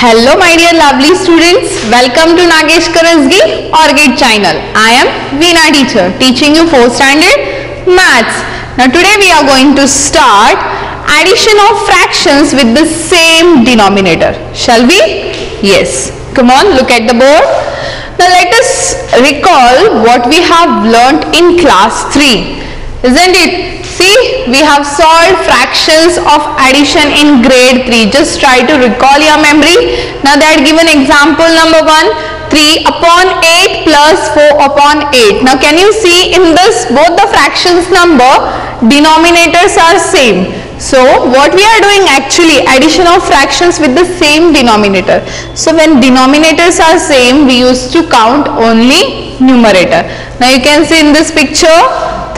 Hello my dear lovely students, welcome to Nagesh Karajagi Orchid channel. I am Veena teacher teaching you 4th standard maths. Now today we are going to start addition of fractions with the same denominator. Shall we? Yes. Come on look at the board. Now let us recall what we have learnt in class 3. Isn't it? See, we have solved fractions of addition in grade 3. Just try to recall your memory. Now they had given example number 1. 3 upon 8 plus 4 upon 8. Now can you see in this both the fractions number denominators are same. So what we are doing actually addition of fractions with the same denominator. So when denominators are same we used to count only numerator. Now you can see in this picture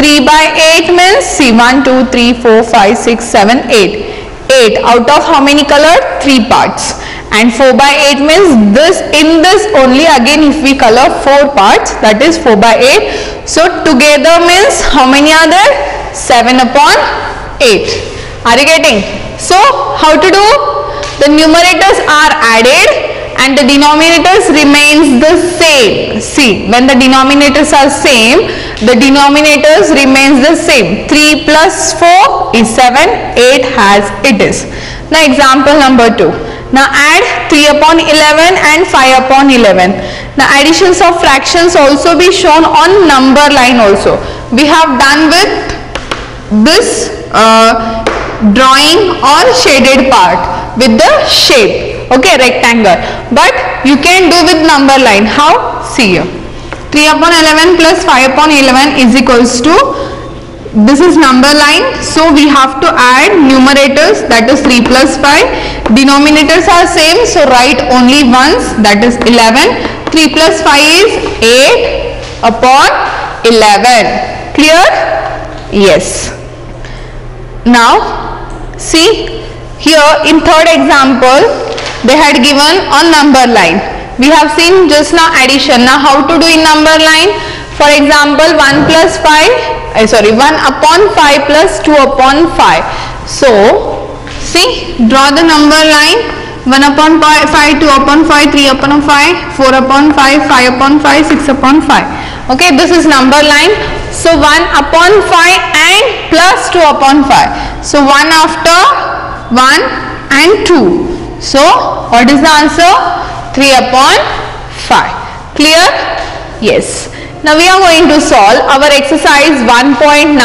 3 by 8 means see 1, 2, 3, 4, 5, 6, 7, 8. 8 out of how many color? 3 parts. And 4 by 8 means this in this only again if we color 4 parts that is 4 by 8. So together means how many are there? 7 upon 8. Are you getting? So how to do? The numerators are added and the denominators remains the same. See, when the denominators are same, the denominators remains the same. 3 plus 4 is 7, 8 has it is. Now example number 2. Now add 3 upon 11 and 5 upon 11. Now additions of fractions also be shown on number line also. We have done with this uh, drawing or shaded part with the shape okay rectangle. But you can do with number line. How? See here. 3 upon 11 plus 5 upon 11 is equals to this is number line. So we have to add numerators that is 3 plus 5 denominators are same so write only once that is 11 3 plus 5 is 8 upon 11 clear? Yes. Now see here in third example they had given on number line. We have seen just now addition. Now how to do in number line? For example 1 plus 5, uh, sorry 1 upon 5 plus 2 upon 5. So see draw the number line 1 upon 5, 2 upon 5, 3 upon 5, 4 upon 5, 5 upon 5, 6 upon 5. Okay, this is number line. So 1 upon 5 and plus 2 upon 5. So 1 after 1 and 2. So, what is the answer? 3 upon 5. Clear? Yes. Now, we are going to solve our exercise 1.9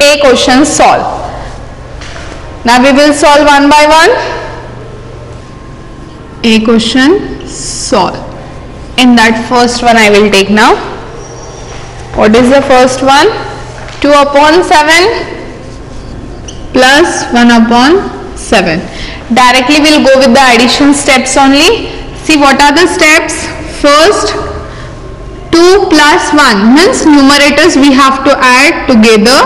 A question solve. Now, we will solve one by one. A question solve. In that first one I will take now. What is the first one? 2 upon 7 plus 1 upon 7 directly we'll go with the addition steps only. See what are the steps? First 2 plus 1 means numerators we have to add together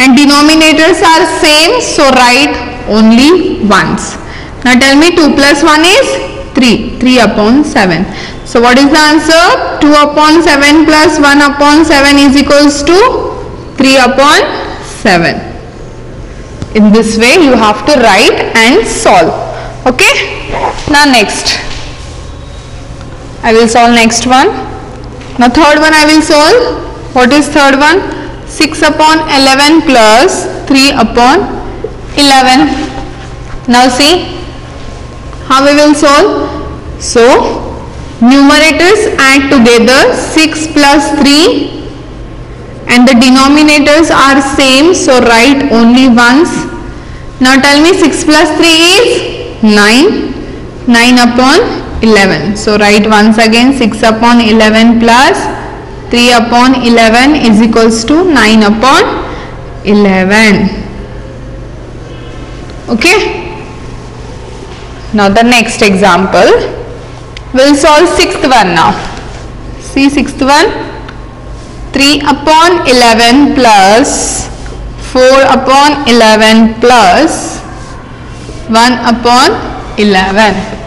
and denominators are same so write only once now tell me 2 plus 1 is 3 3 upon 7 so what is the answer? 2 upon 7 plus 1 upon 7 is equals to 3 upon 7 in this way you have to write and solve. Okay? Now next. I will solve next one. Now third one I will solve. What is third one? 6 upon 11 plus 3 upon 11 now see how we will solve. So numerators add together 6 plus 3 and the denominators are same. So write only once now tell me 6 plus 3 is 9 9 upon 11 so write once again 6 upon 11 plus 3 upon 11 is equals to 9 upon 11 okay? Now the next example. We'll solve sixth one now. See sixth one? 3 upon 11 plus 4 upon 11 plus 1 upon 11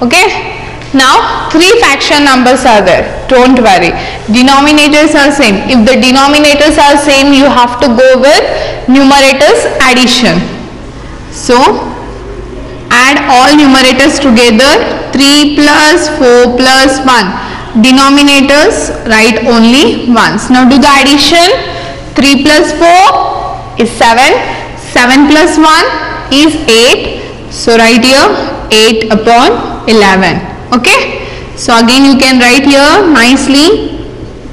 okay? Now three fraction numbers are there. Don't worry. Denominators are same. If the denominators are same you have to go with numerators addition. So add all numerators together. 3 plus 4 plus 1 denominators write only once. Now do the addition. 3 plus 4 is 7 7 plus 1 is 8 so write here 8 upon 11 okay so again you can write here nicely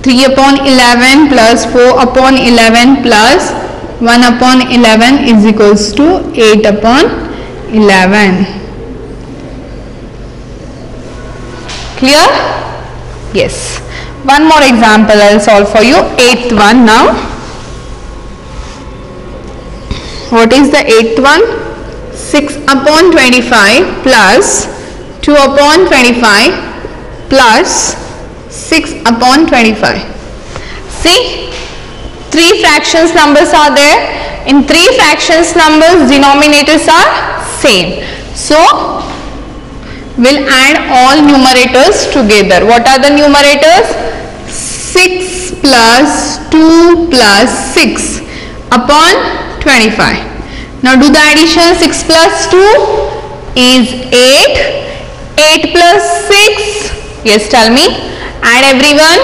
3 upon 11 plus 4 upon 11 plus 1 upon 11 is equals to 8 upon 11. Clear? Yes. One more example I will solve for you. Eighth one now. What is the eighth one? 6 upon 25 plus 2 upon 25 plus 6 upon 25. See, three fractions numbers are there. In three fractions numbers, denominators are same. So, we'll add all numerators together. What are the numerators? 6 plus 2 plus 6 upon 25. Now do the addition 6 plus 2 is 8. 8 plus 6. Yes, tell me. Add everyone.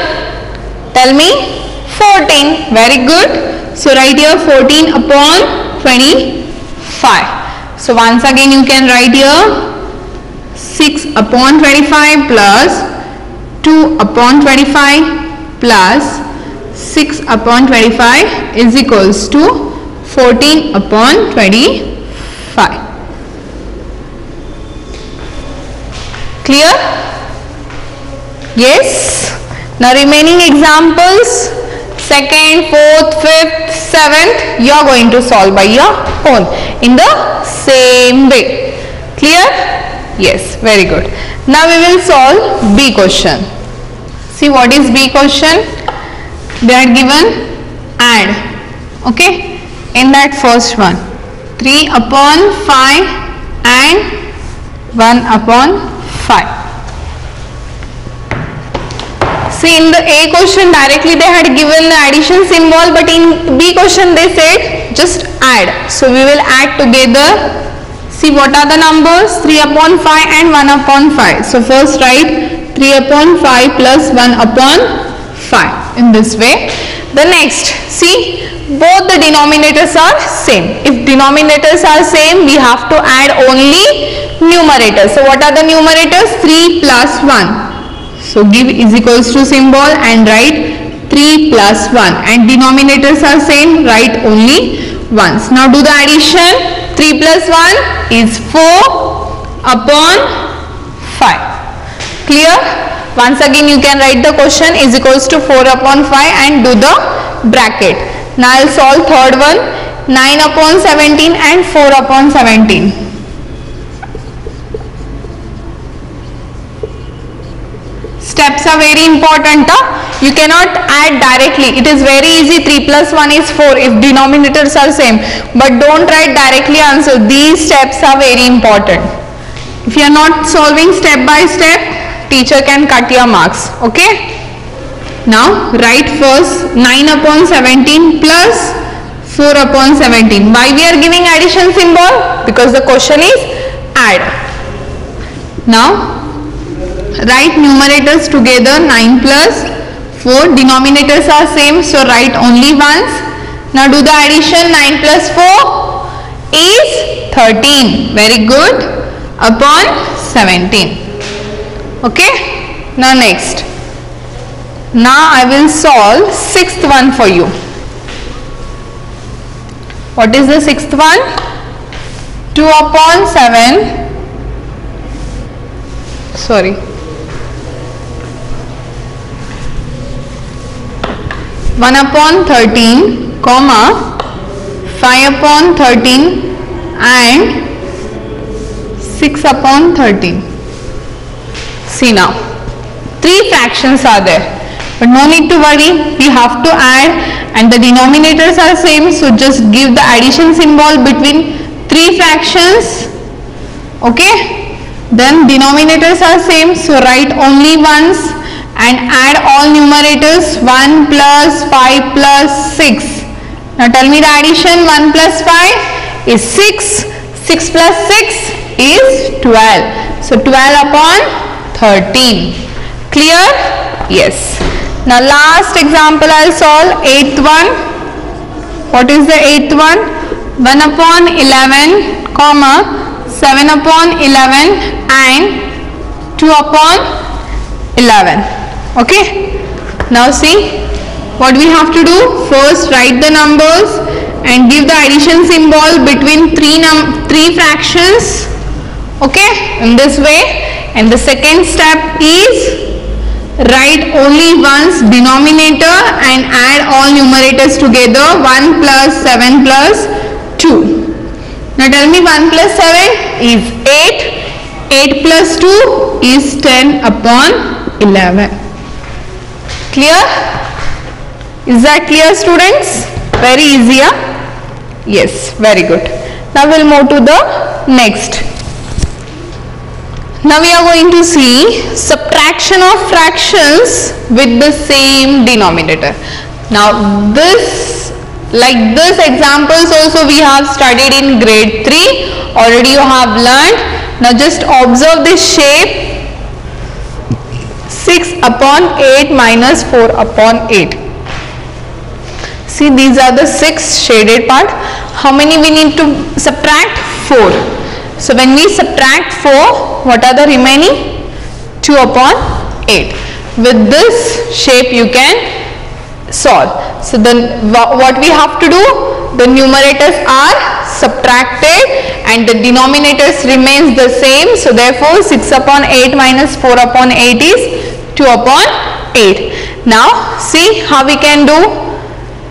Tell me. 14. Very good. So write here 14 upon 25. So once again you can write here 6 upon 25 plus 2 upon 25 plus 6 upon 25 is equals to 14 upon 25. Clear? Yes? Now remaining examples, second, fourth, fifth, seventh, you are going to solve by your own in the same way. Clear? Yes, very good. Now we will solve B question. See what is B question? They are given add. Okay? In that first one. 3 upon 5 and 1 upon 5. See in the A question directly they had given the addition symbol but in B question they said just add. So we will add together. See what are the numbers? 3 upon 5 and 1 upon 5. So first write 3 upon 5 plus 1 upon 5 in this way. The next see both the denominators are same. If denominators are same we have to add only numerators. So what are the numerators? 3 plus 1. So give is equals to symbol and write 3 plus 1 and denominators are same write only once. Now do the addition 3 plus 1 is 4 upon 5. Clear? Once again you can write the question is equals to 4 upon 5 and do the bracket. Now I will solve third one. 9 upon 17 and 4 upon 17. steps are very important you cannot add directly. It is very easy. 3 plus 1 is 4 if denominators are same. But don't write directly answer. These steps are very important. If you are not solving step by step teacher can cut your marks. Okay now write first 9 upon 17 plus 4 upon 17 why we are giving addition symbol? Because the question is add. Now write numerators together 9 plus 4 denominators are same so write only once. Now do the addition 9 plus 4 is 13 very good. Upon 17 okay? Now next now I will solve sixth one for you. What is the sixth one? 2 upon 7 sorry. 1 upon 13 comma 5 upon 13 and 6 upon 13 see now. Three fractions are there but no need to worry we have to add and the denominators are same so just give the addition symbol between three fractions okay then denominators are same so write only once and add all numerators 1 plus 5 plus 6. Now tell me the addition 1 plus 5 is 6, 6 plus 6 is 12. So 12 upon 13. Clear? Yes. Now last example I'll solve. Eighth one. What is the eighth one? 1 upon 11 comma 7 upon 11 and 2 upon 11. Okay. Now see what we have to do. First write the numbers and give the addition symbol between three num three fractions okay in this way and the second step is write only once denominator and add all numerators together 1 plus 7 plus 2 now tell me 1 plus 7 is 8 8 plus 2 is 10 upon 11 clear is that clear students very easy? Yes, very good. Now we'll move to the next. Now we are going to see subtraction of fractions with the same denominator. Now this, like this examples also we have studied in grade 3. Already you have learned. Now just observe this shape 6 upon 8 minus 4 upon 8 See these are the six shaded part. How many we need to subtract? 4. So when we subtract 4, what are the remaining? 2 upon 8. With this shape you can solve. So then what we have to do? The numerators are subtracted and the denominators remains the same. So therefore 6 upon 8 minus 4 upon 8 is 2 upon 8. Now see how we can do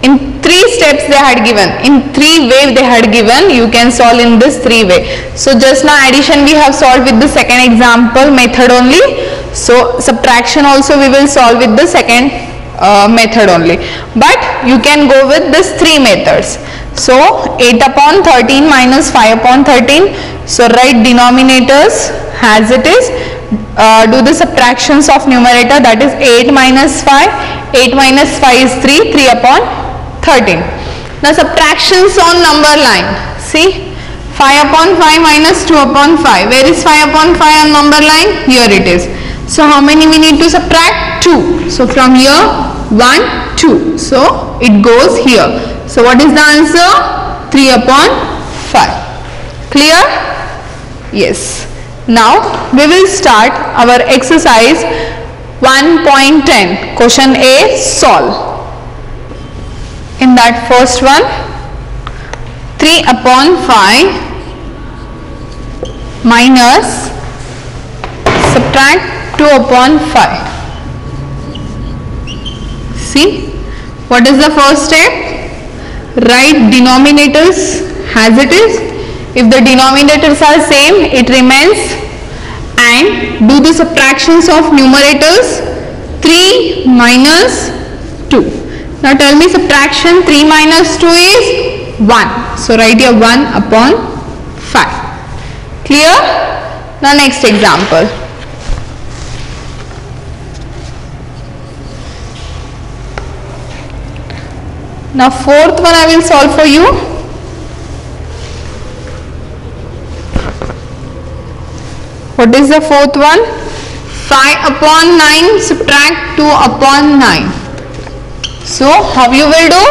in three steps they had given. In three way they had given you can solve in this three way. So just now addition we have solved with the second example method only. So subtraction also we will solve with the second uh, method only. But you can go with this three methods. So 8 upon 13 minus 5 upon 13 so write denominators as it is uh, do the subtractions of numerator that is 8 minus 5 8 minus 5 is 3 3 upon 13. Now subtractions on number line. See 5 upon 5 minus 2 upon 5. Where is 5 upon 5 on number line? Here it is. So how many we need to subtract? 2. So from here 1, 2. So it goes here. So what is the answer? 3 upon 5. Clear? Yes. Now we will start our exercise 1.10. Question A solve in that first one. 3 upon 5 minus subtract 2 upon 5 see what is the first step? Write denominators as it is. If the denominators are same it remains. And do the subtractions of numerators. 3 minus 2 now tell me subtraction 3 minus 2 is 1. So write here 1 upon 5. Clear? Now next example. Now fourth one I will solve for you. What is the fourth one? 5 upon 9 subtract 2 upon 9. So how you will do?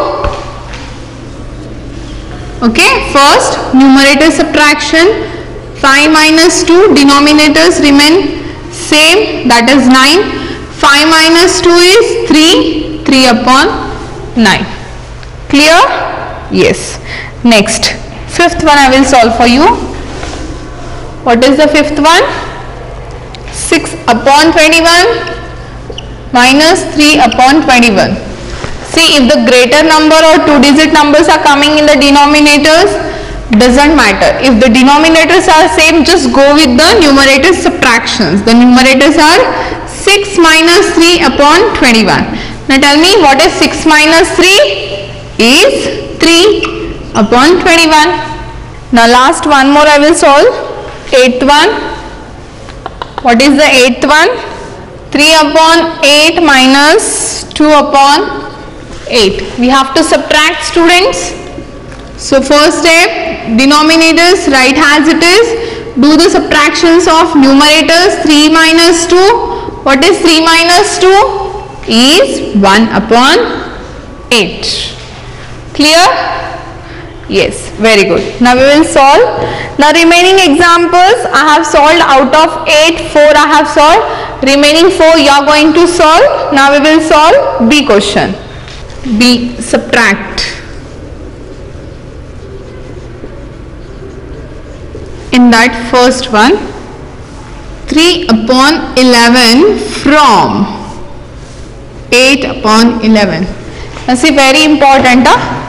Okay, first numerator subtraction. 5 minus 2 denominators remain same that is 9 5 minus 2 is 3 3 upon 9 clear? Yes. Next fifth one I will solve for you. What is the fifth one? 6 upon 21 minus 3 upon 21 See if the greater number or two digit numbers are coming in the denominators doesn't matter. If the denominators are same just go with the numerator subtractions. The numerators are 6 minus 3 upon 21. Now tell me what is 6 minus 3 is 3 upon 21. Now last one more I will solve. Eighth one. What is the eighth one? 3 upon 8 minus 2 upon 8. We have to subtract students. So first step, denominators write as it is. Do the subtractions of numerators 3 minus 2. What is 3 minus 2? Is 1 upon 8. Clear? Yes, very good. Now we will solve. Now remaining examples I have solved out of 8, 4 I have solved. Remaining 4 you are going to solve. Now we will solve B question. B subtract. In that first one 3 upon 11 from 8 upon 11. Now see very important. Huh?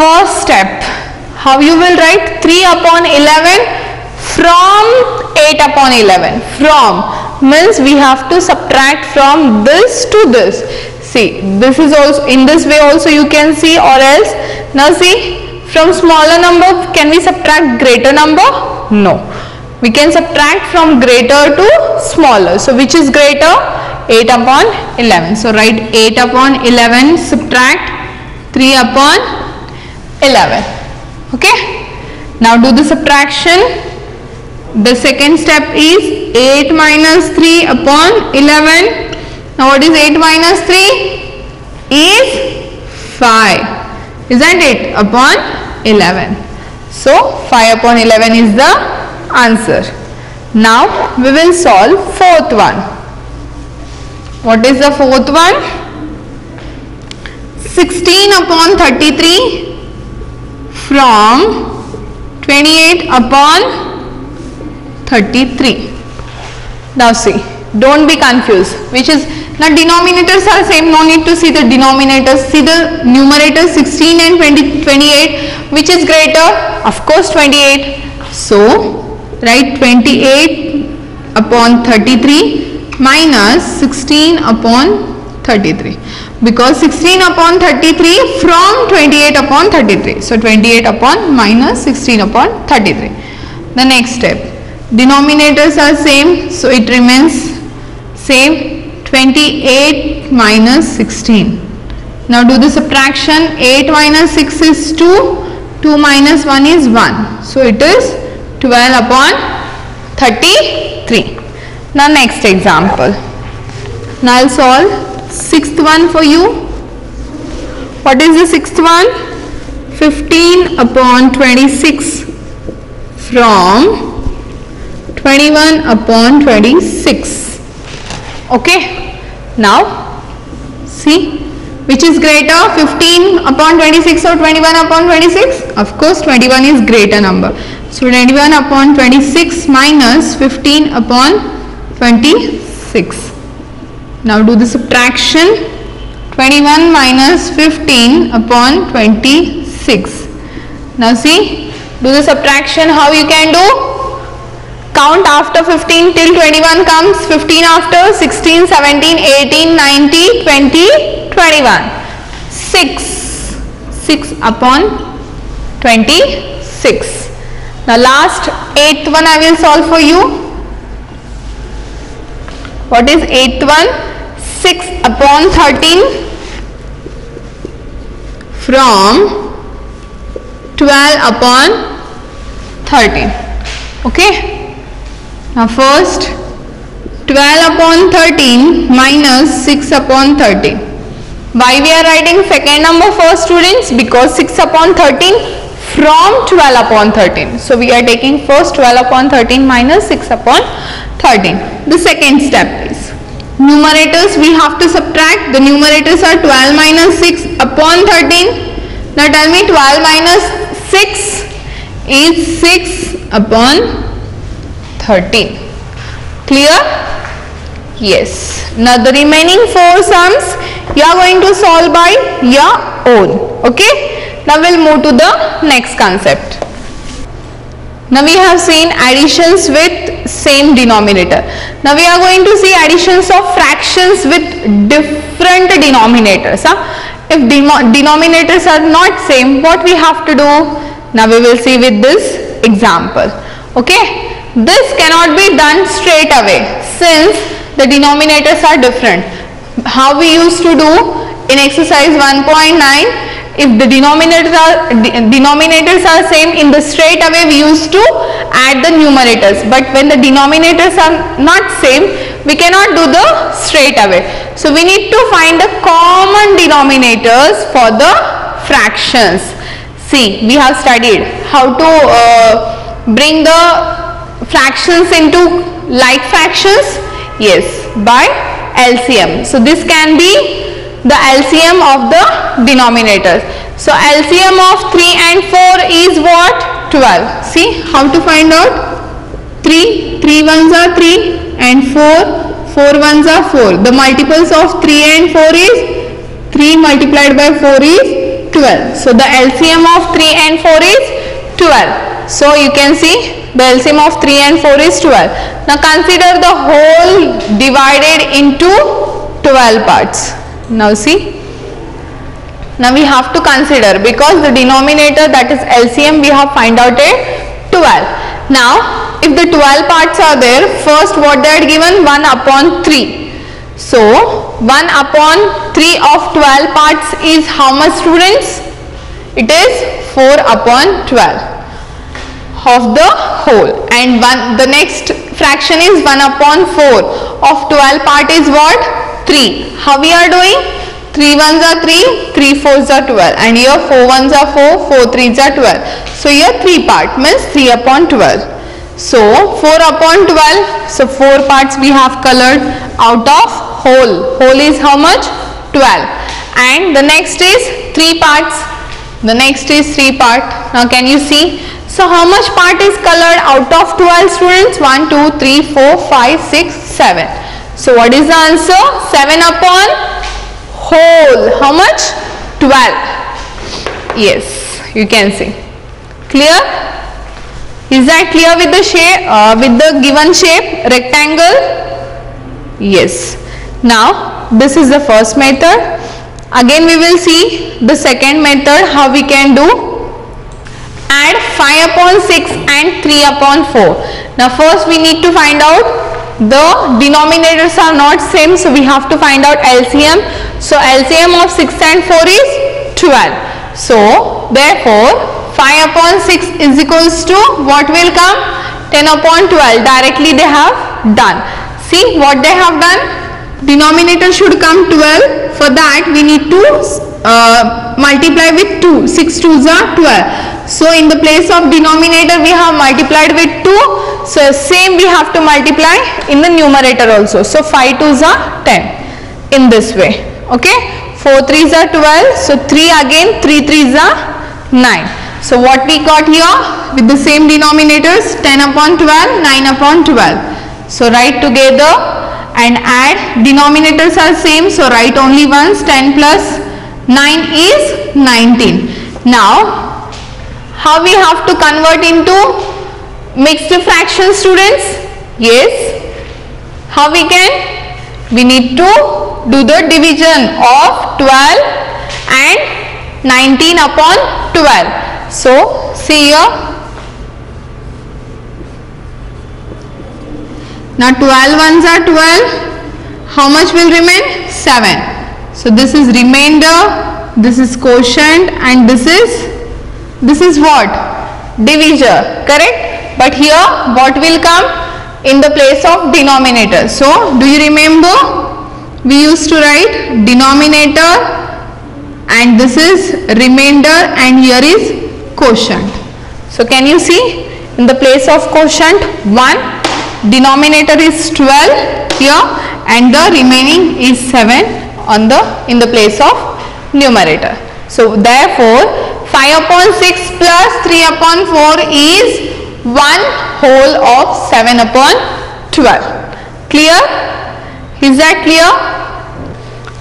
first step how you will write 3 upon 11 from 8 upon 11 from means we have to subtract from this to this see this is also in this way also you can see or else now see from smaller number can we subtract greater number? No. We can subtract from greater to smaller. So which is greater? 8 upon 11 so write 8 upon 11 subtract 3 upon 11 okay? Now do the subtraction. The second step is 8 minus 3 upon 11 now what is 8 minus 3 is 5 isn't it upon 11 so 5 upon 11 is the answer. Now we will solve fourth one. What is the fourth one? 16 upon 33 from 28 upon 33. Now see, don't be confused. Which is, now denominators are same, no need to see the denominators. See the numerators 16 and 20, 28. Which is greater? Of course 28. So, write 28 upon 33 minus 16 upon 33 because 16 upon 33 from 28 upon 33 so 28 upon minus 16 upon 33 the next step denominators are same so it remains same 28 minus 16 now do the subtraction. 8 minus 6 is 2 2 minus 1 is 1 so it is 12 upon 33 now next example. Now I'll solve sixth one for you. What is the sixth one? 15 upon 26 from 21 upon 26 okay. Now see which is greater 15 upon 26 or 21 upon 26 of course 21 is greater number. So 21 upon 26 minus 15 upon 26 now do the subtraction. 21 minus 15 upon 26. Now see do the subtraction. How you can do count after 15 till 21 comes 15 after 16 17 18 19 20 21 6 6 upon 26 now last eighth one I will solve for you. What is eighth one? 6 upon 13 from 12 upon 13 okay now first 12 upon 13 minus 6 upon 13 why we are writing second number first students? Because 6 upon 13 from 12 upon 13 so we are taking first 12 upon 13 minus 6 upon 13 the second step is numerators we have to subtract. The numerators are 12 minus 6 upon 13 now tell me 12 minus 6 is 6 upon 13 clear yes now the remaining four sums you are going to solve by your own okay now we'll move to the next concept now we have seen additions with same denominator. Now we are going to see additions of fractions with different denominators. Huh? If denominators are not same, what we have to do? Now we will see with this example. Okay. This cannot be done straight away since the denominators are different. How we used to do in exercise 1.9 if the denominators are denominators are same in the straight away we used to add the numerators. But when the denominators are not same we cannot do the straight away. So we need to find the common denominators for the fractions. See we have studied how to uh, bring the fractions into like fractions? Yes by LCM so this can be the LCM of the denominators so LCM of 3 and 4 is what? 12 see how to find out? 3 3 ones are 3 and 4 4 ones are 4 the multiples of 3 and 4 is? 3 multiplied by 4 is 12 so the LCM of 3 and 4 is 12 so you can see the LCM of 3 and 4 is 12. Now consider the whole divided into 12 parts. Now see. Now we have to consider because the denominator that is LCM we have find out a 12. Now if the 12 parts are there first what they had given 1 upon 3. So 1 upon 3 of 12 parts is how much students? It is 4 upon 12 of the whole. And one the next fraction is 1 upon 4 of 12 part is what? 3 how we are doing? 3 ones are 3 3 fours are 12 and here 4 ones are 4 4 threes are 12 so here 3 part means 3 upon 12 so 4 upon 12 so 4 parts we have colored out of whole. Whole is how much? 12 and the next is 3 parts. The next is 3 part. Now can you see so how much part is colored out of 12 students? 1, 2, 3, 4, 5, 6, 7. So what is the answer? 7 upon whole. How much? 12. Yes, you can see. Clear? Is that clear with the shape, uh, with the given shape, rectangle? Yes. Now, this is the first method. Again we will see the second method how we can do add 5 upon 6 and 3 upon 4. Now first we need to find out the denominators are not same so we have to find out LCM. So LCM of 6 and 4 is 12. So therefore 5 upon 6 is equals to what will come? 10 upon 12 directly they have done. See what they have done? Denominator should come 12 for that we need to uh, multiply with 2 6 2s are 12 so in the place of denominator we have multiplied with 2. So same we have to multiply in the numerator also. So 5 2s are 10 in this way. Okay. 4 3s are 12. So 3 again 3 3s are 9. So what we got here with the same denominators 10 upon 12 9 upon 12. So write together and add denominators are same so write only once 10 plus 9 is 19. Now how we have to convert into mixed fraction students? Yes. How we can? We need to do the division of 12 and 19 upon 12. So, see here. Now 12 ones are 12. How much will remain? 7. So this is remainder, this is quotient and this is this is what? Divisor, correct? But here what will come? In the place of denominator. So, do you remember? We used to write denominator and this is remainder and here is quotient. So, can you see? In the place of quotient 1, denominator is 12 here and the remaining is 7 on the in the place of numerator. So, therefore, 5 upon 6 plus 3 upon 4 is 1 whole of 7 upon 12. Clear? Is that clear?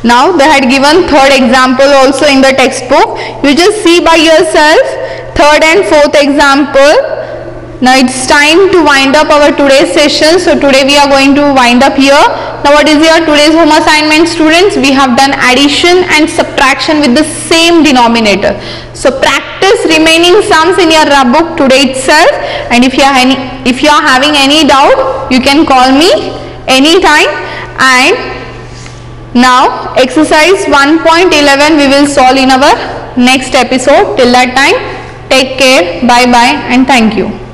Now they had given third example also in the textbook. You just see by yourself third and fourth example now it's time to wind up our today's session. So today we are going to wind up here. Now what is your today's home assignment students? We have done addition and subtraction with the same denominator. So practice remaining sums in your book today itself and if you are any if you are having any doubt you can call me anytime and now exercise 1.11 we will solve in our next episode. Till that time, take care, bye bye, and thank you.